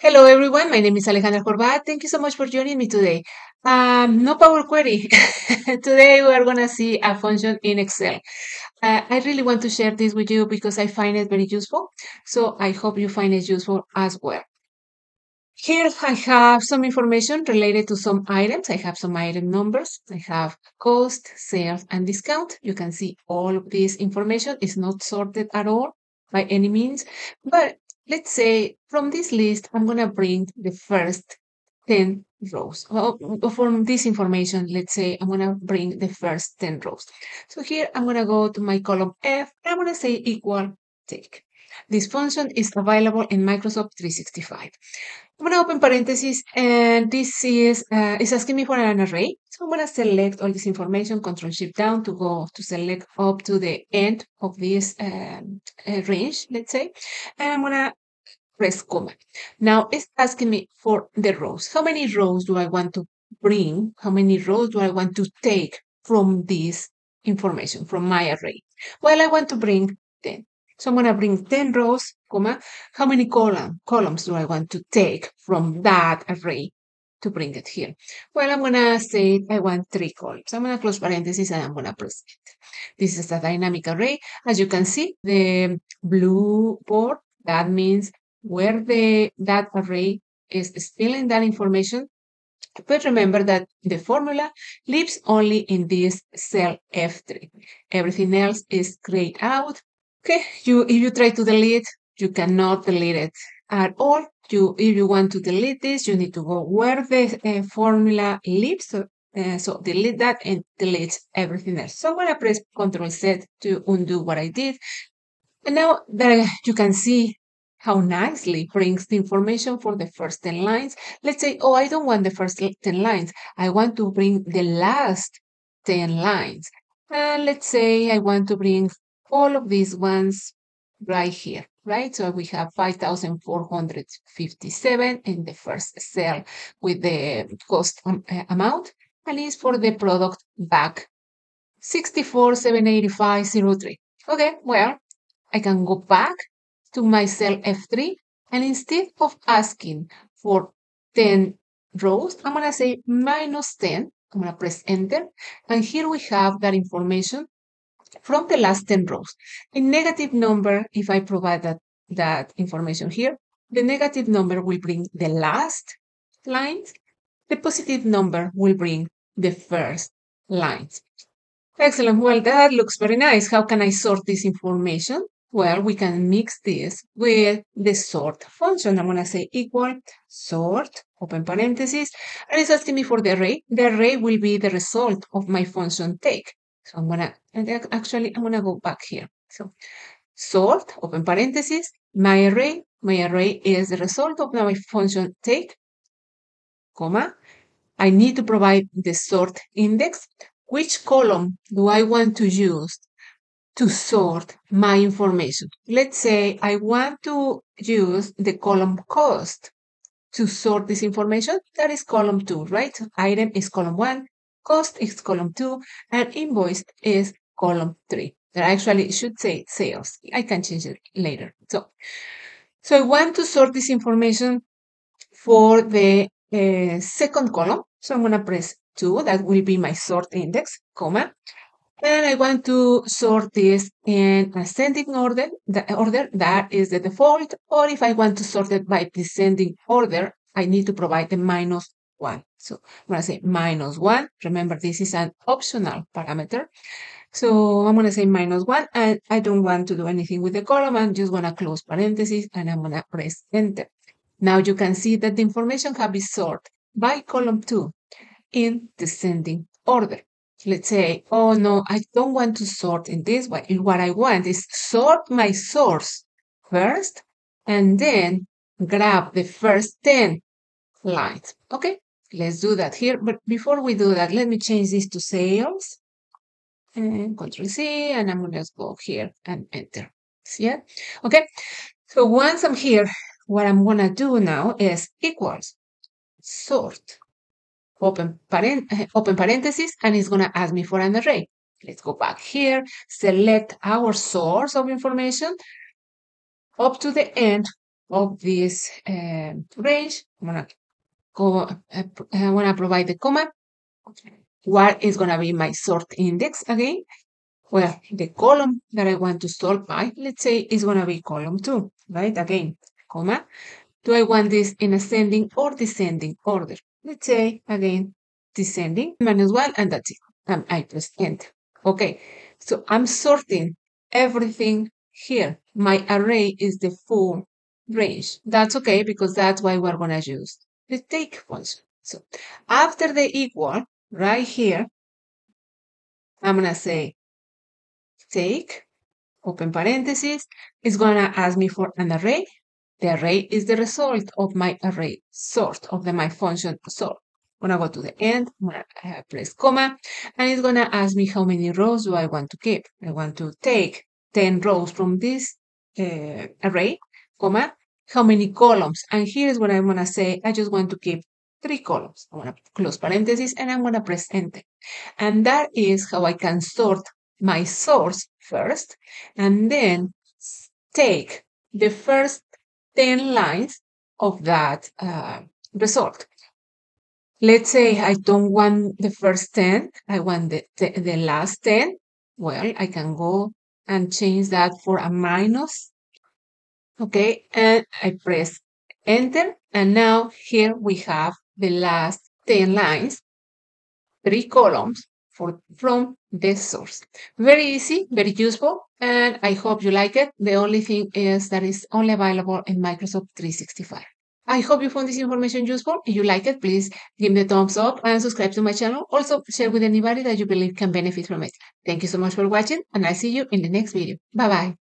Hello everyone, my name is Alejandra Horvath. Thank you so much for joining me today. Um, no Power Query. today we are going to see a function in Excel. Uh, I really want to share this with you because I find it very useful. So I hope you find it useful as well. Here I have some information related to some items. I have some item numbers. I have cost, sales, and discount. You can see all of this information is not sorted at all by any means, but let's say from this list, I'm going to bring the first 10 rows. Well, from this information, let's say I'm going to bring the first 10 rows. So here I'm going to go to my column F. I'm going to say equal take. This function is available in Microsoft 365. I'm going to open parentheses, and this is uh, is asking me for an array. So I'm going to select all this information, Control Shift down to go to select up to the end of this um, uh, range, let's say. And I'm going to press comma. Now it's asking me for the rows. How many rows do I want to bring? How many rows do I want to take from this information, from my array? Well, I want to bring 10. So I'm going to bring 10 rows, comma. How many column, columns do I want to take from that array to bring it here? Well, I'm going to say I want three columns. I'm going to close parentheses and I'm going to press it. This is a dynamic array. As you can see, the blue board, that means where the that array is filling that information. But remember that the formula lives only in this cell F3. Everything else is grayed out. Okay, you if you try to delete, you cannot delete it at all. You if you want to delete this, you need to go where the uh, formula lives. So, uh, so delete that and delete everything else. So I'm gonna press Control Z to undo what I did. And now that you can see how nicely brings the information for the first 10 lines. Let's say, oh, I don't want the first 10 lines. I want to bring the last 10 lines. And let's say I want to bring all of these ones right here, right? So we have 5,457 in the first cell with the cost um, amount, and is for the product back 64,785.03. Okay, well, I can go back to my cell F3 and instead of asking for 10 rows, I'm going to say minus 10. I'm going to press enter. And here we have that information from the last 10 rows. A negative number, if I provide that, that information here, the negative number will bring the last lines. The positive number will bring the first lines. Excellent. Well, that looks very nice. How can I sort this information? Well, we can mix this with the sort function. I'm going to say equal sort, open parentheses, and it's asking me for the array. The array will be the result of my function take. So I'm going to, and actually, I'm going to go back here. So sort, open parentheses, my array, my array is the result of my function take, comma. I need to provide the sort index. Which column do I want to use to sort my information. Let's say I want to use the column cost to sort this information. That is column two, right? Item is column one, cost is column two, and invoice is column three. That actually should say sales. I can change it later. So, so I want to sort this information for the uh, second column. So I'm going to press two. That will be my sort index, comma. And I want to sort this in ascending order, the order that is the default, or if I want to sort it by descending order, I need to provide the minus one. So I'm going to say minus one. Remember, this is an optional parameter. So I'm going to say minus one, and I don't want to do anything with the column. I'm just going to close parentheses, and I'm going to press enter. Now you can see that the information can be sorted by column two in descending order let's say, oh no, I don't want to sort in this way. What I want is sort my source first and then grab the first 10 lines. Okay, let's do that here. But before we do that, let me change this to sales and control C and I'm gonna go here and enter. See it? Okay, so once I'm here, what I'm gonna do now is equals sort open, parent, eh, open parentheses, and it's going to ask me for an array. Let's go back here, select our source of information up to the end of this uh, range. I'm gonna go, uh, I'm gonna provide the comma. What is gonna be my sort index again? Well, the column that I want to sort by, let's say, is gonna be column two, right? Again, comma. Do I want this in ascending or descending order? Let's say, again, descending, minus one, and that's it. And I press enter. Okay, so I'm sorting everything here. My array is the full range. That's okay because that's why we're going to use the take function. So after the equal, right here, I'm going to say take, open parentheses, it's going to ask me for an array. The array is the result of my array sort, of the my function sort. I'm gonna go to the end, I'm gonna uh, press comma, and it's gonna ask me how many rows do I want to keep. I want to take 10 rows from this uh, array, comma, how many columns. And here is what I'm gonna say, I just want to keep three columns. I'm gonna close parentheses and I'm gonna press enter. And that is how I can sort my source first, and then take the first 10 lines of that uh, result. Let's say I don't want the first 10, I want the, the, the last 10. Well, I can go and change that for a minus. Okay, and I press enter. And now here we have the last 10 lines, three columns for, from this source. Very easy, very useful, and I hope you like it. The only thing is that it's only available in Microsoft 365. I hope you found this information useful. If you like it, please give me a thumbs up and subscribe to my channel. Also, share with anybody that you believe can benefit from it. Thank you so much for watching, and I'll see you in the next video. Bye-bye.